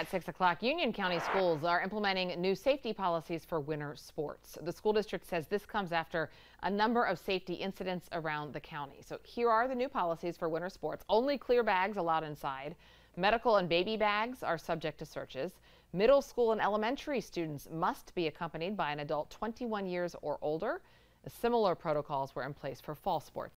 At 6 o'clock, Union County schools are implementing new safety policies for winter sports. The school district says this comes after a number of safety incidents around the county. So here are the new policies for winter sports. Only clear bags allowed inside. Medical and baby bags are subject to searches. Middle school and elementary students must be accompanied by an adult 21 years or older. Similar protocols were in place for fall sports.